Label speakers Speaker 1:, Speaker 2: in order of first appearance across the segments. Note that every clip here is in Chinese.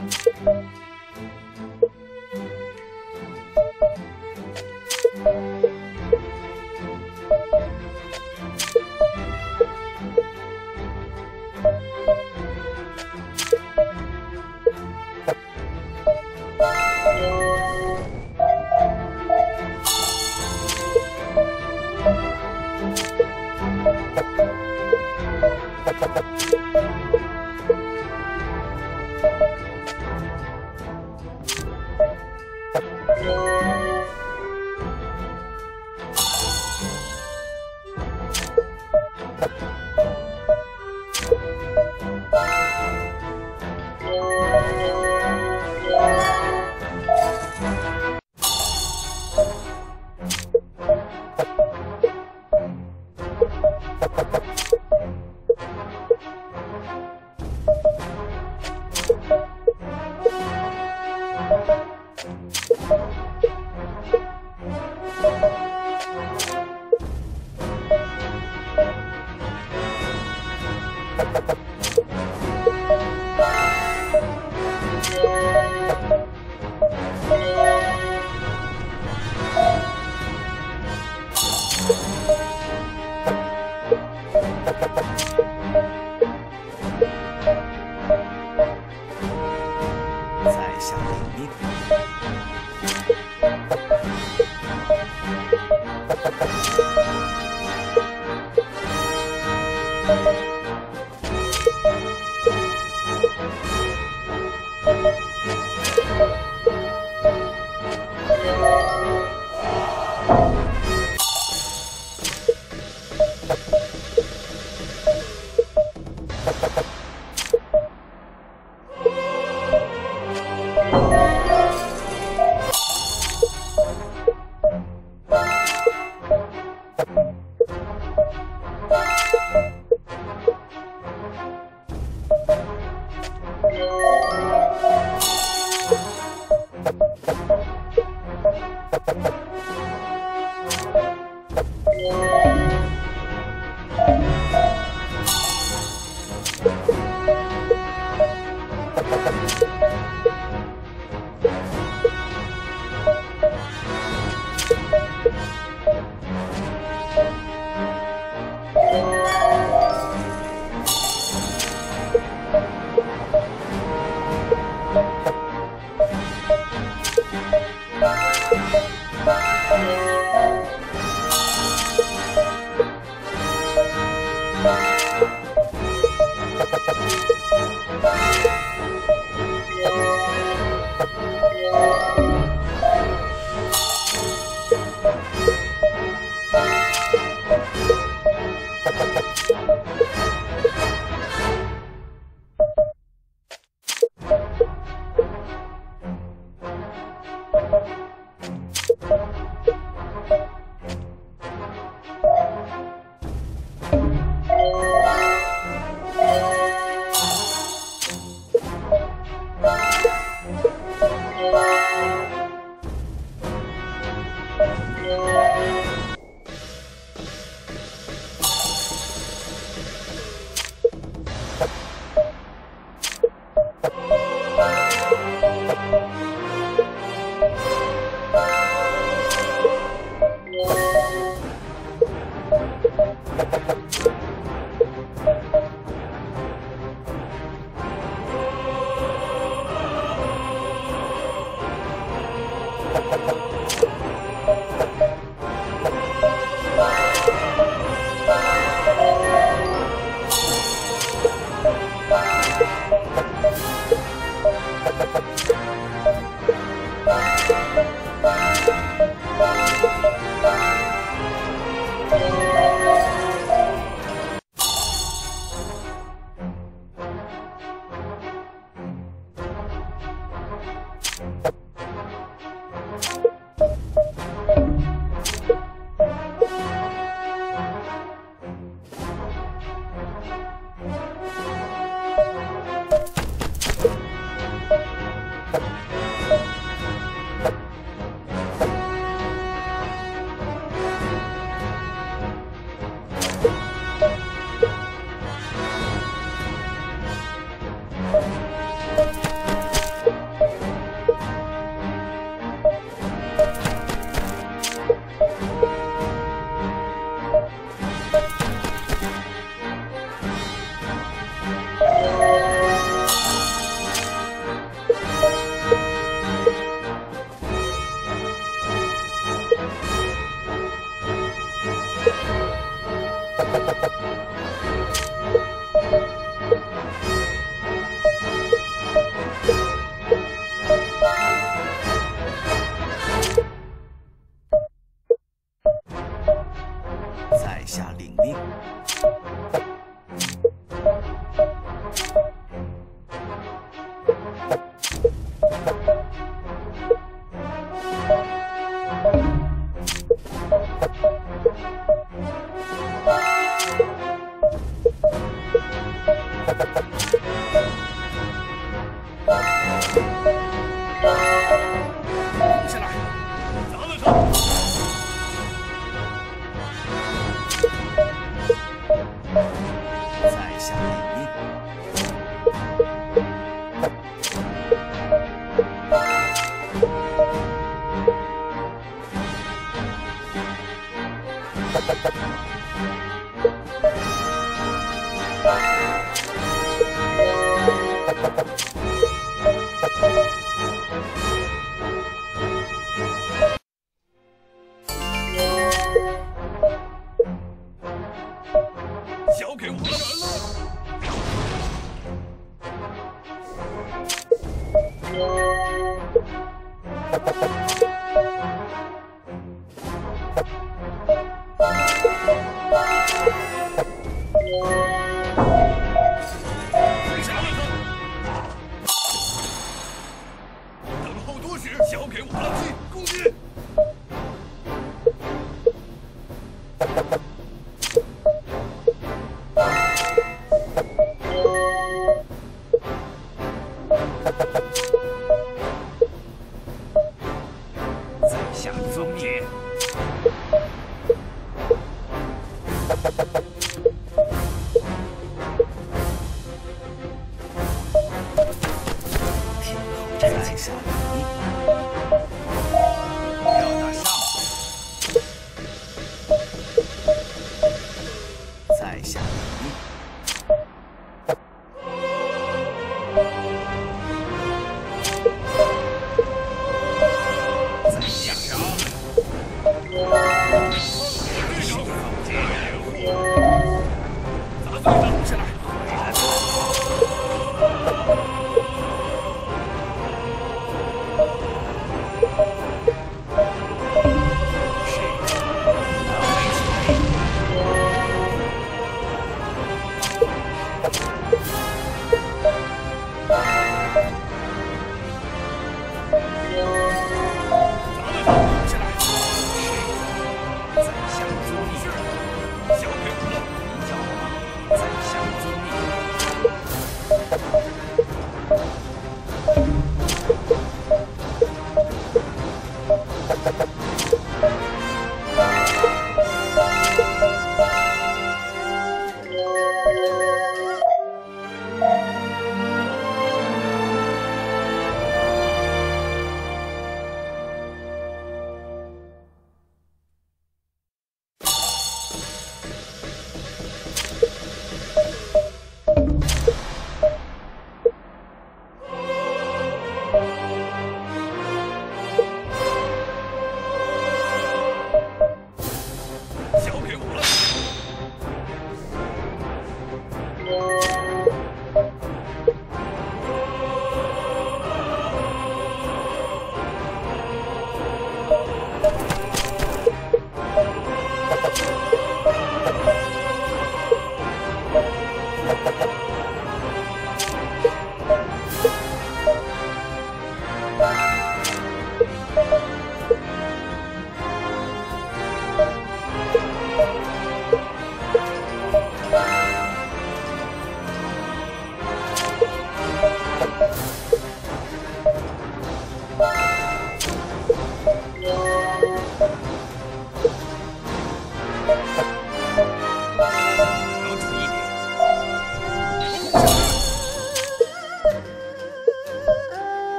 Speaker 1: あっ。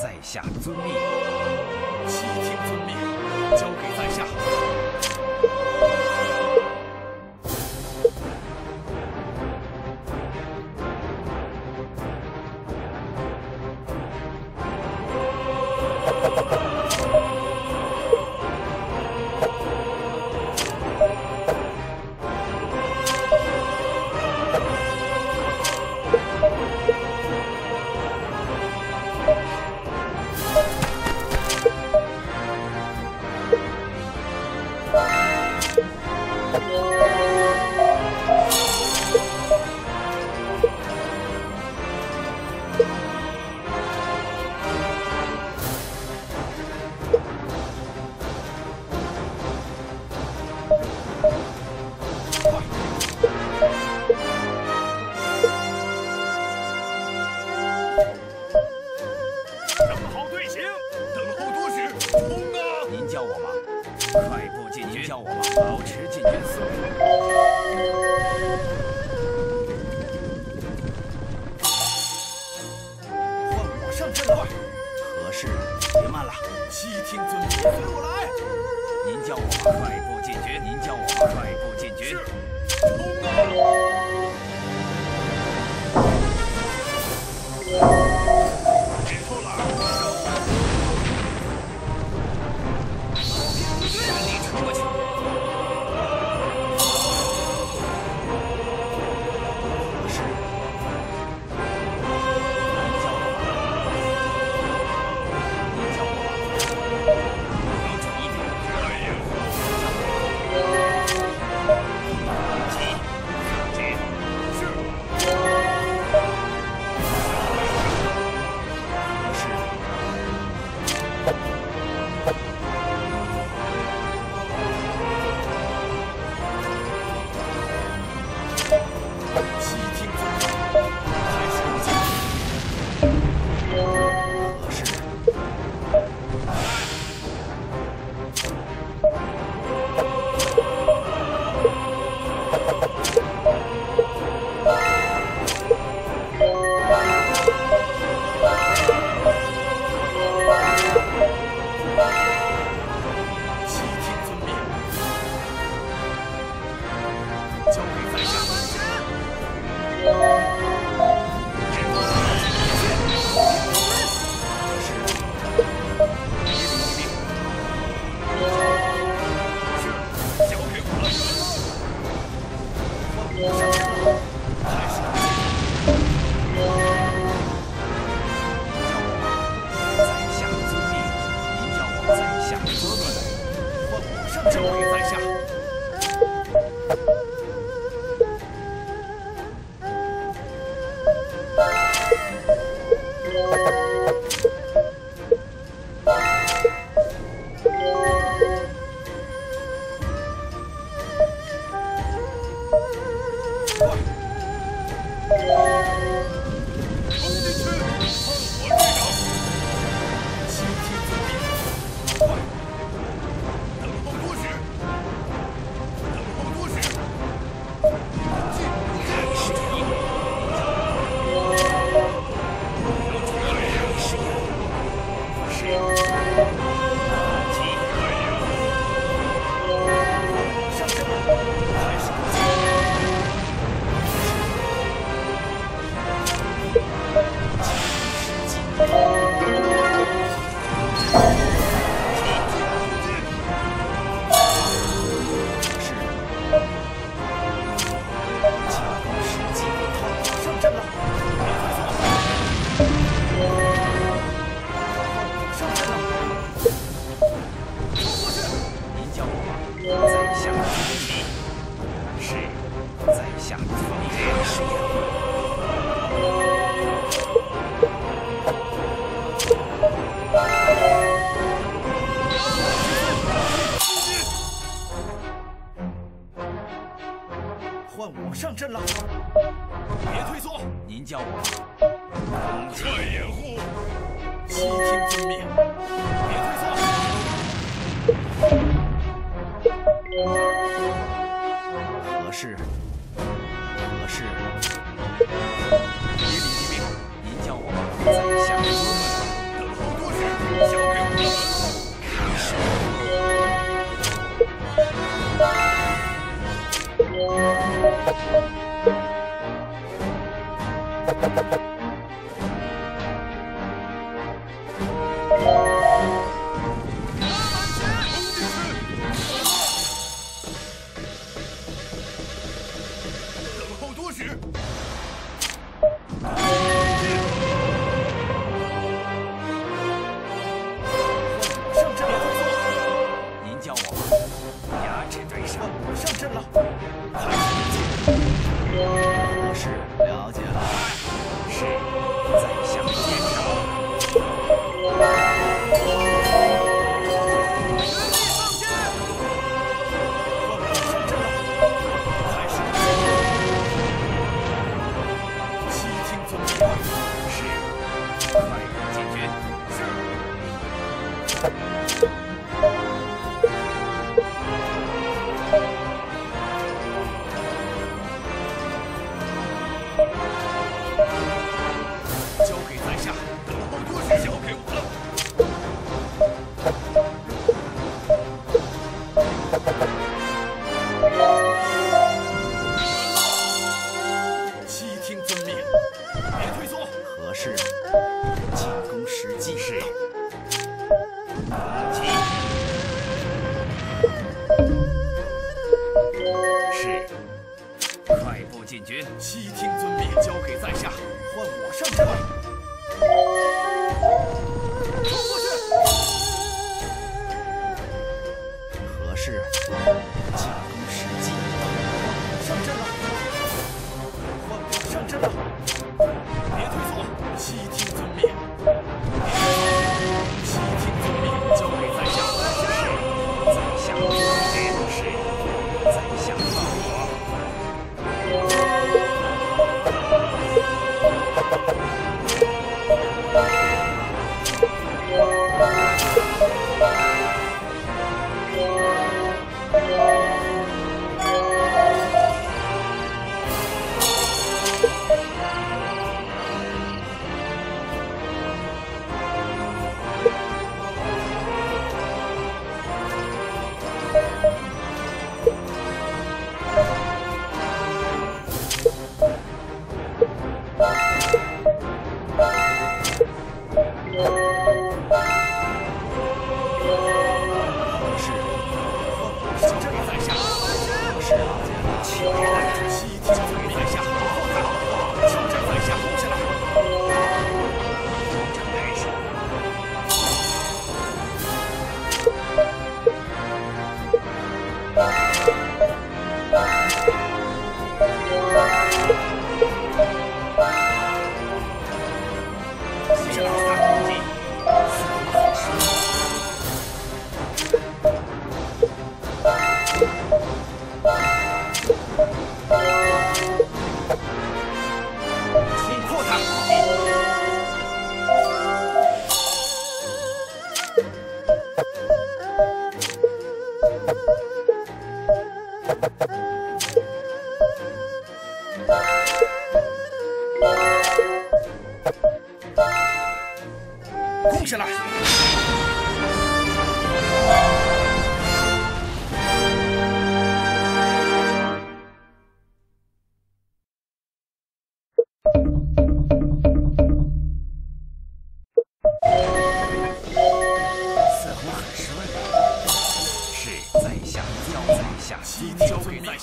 Speaker 1: 在下遵命。
Speaker 2: 悉听遵命交给在下。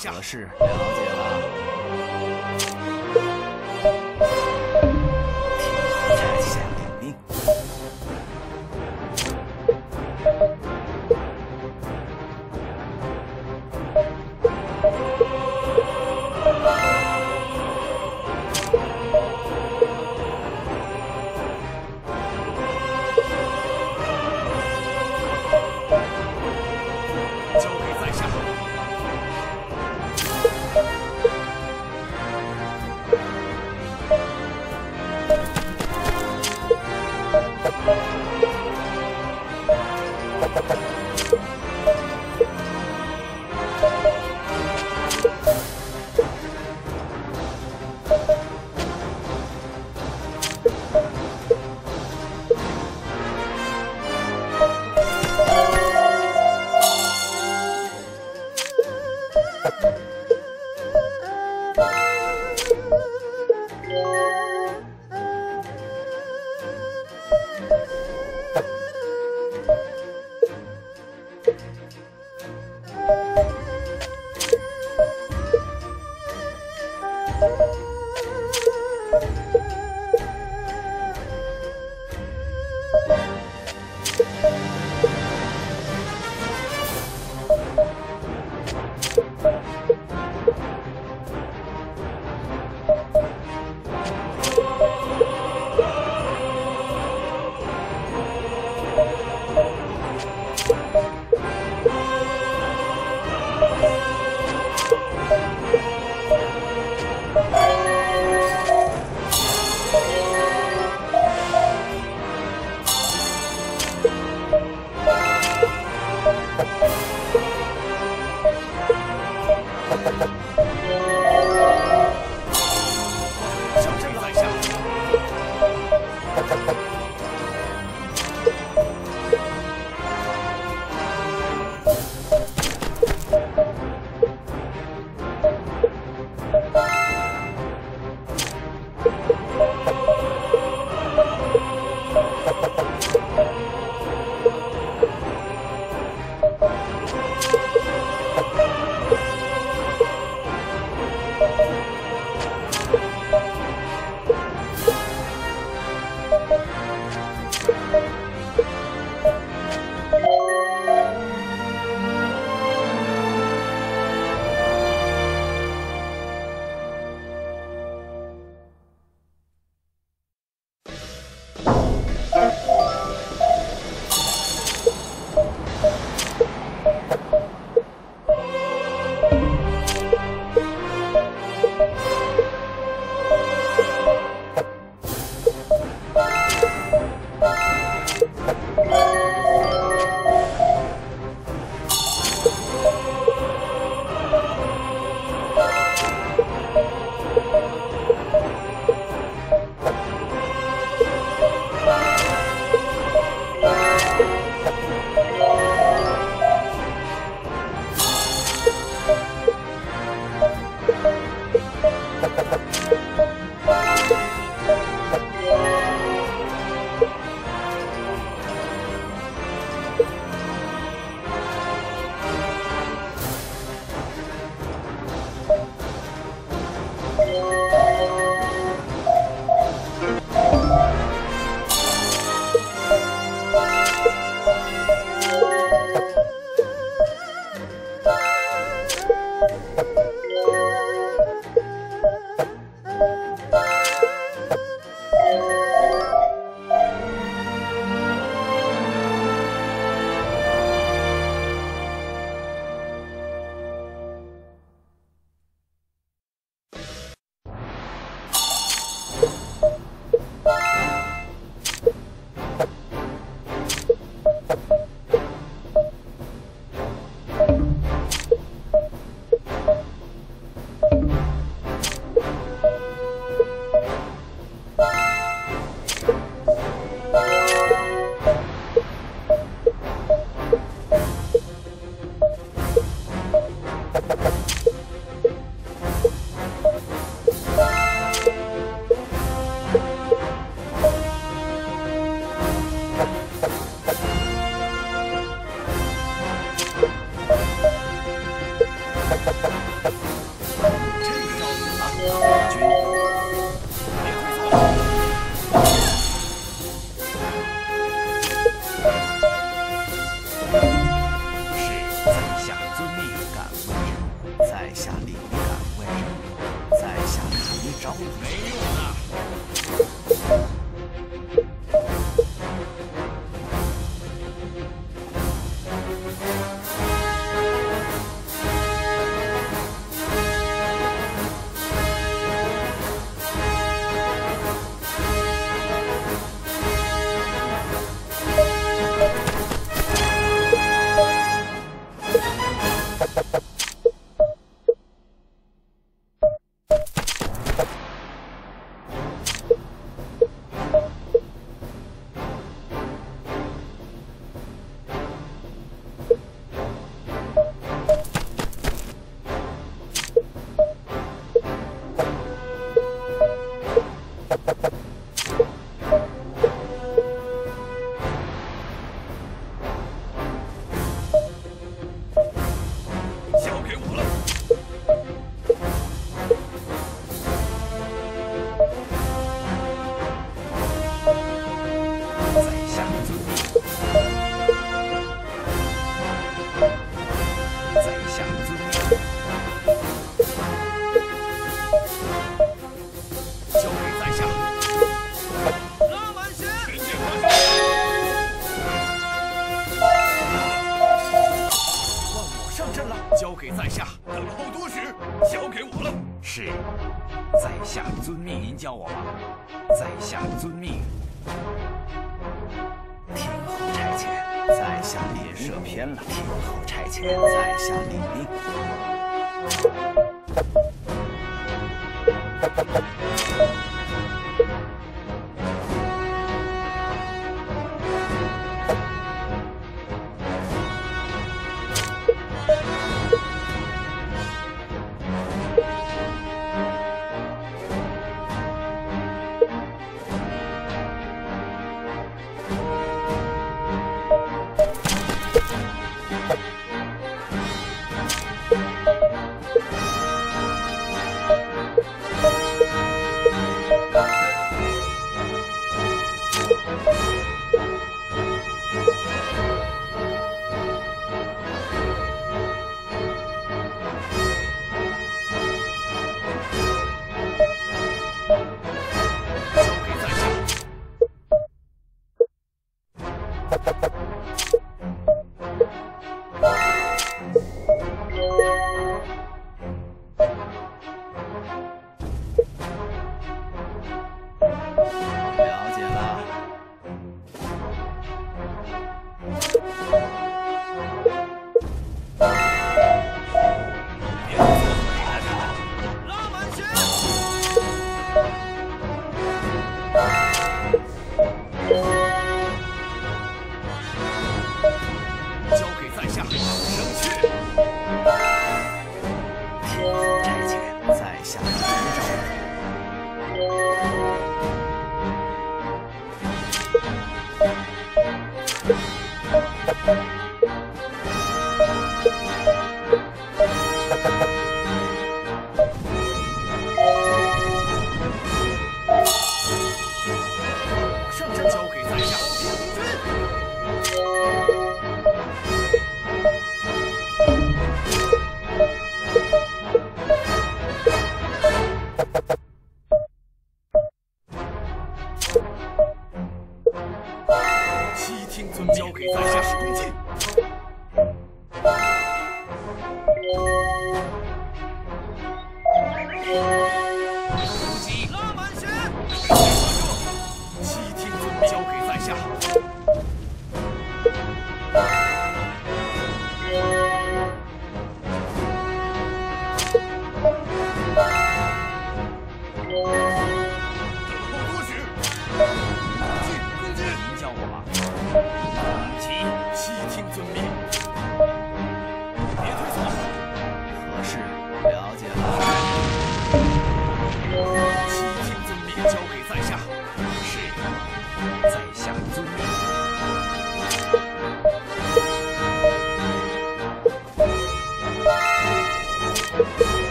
Speaker 2: 听遵命，在下。
Speaker 1: 何事？了解了。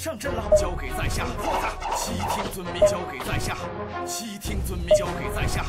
Speaker 1: 上阵了，
Speaker 2: 交给在下，
Speaker 1: 破他！
Speaker 2: 悉听尊命，交给在下，
Speaker 3: 悉听尊命，交给在下。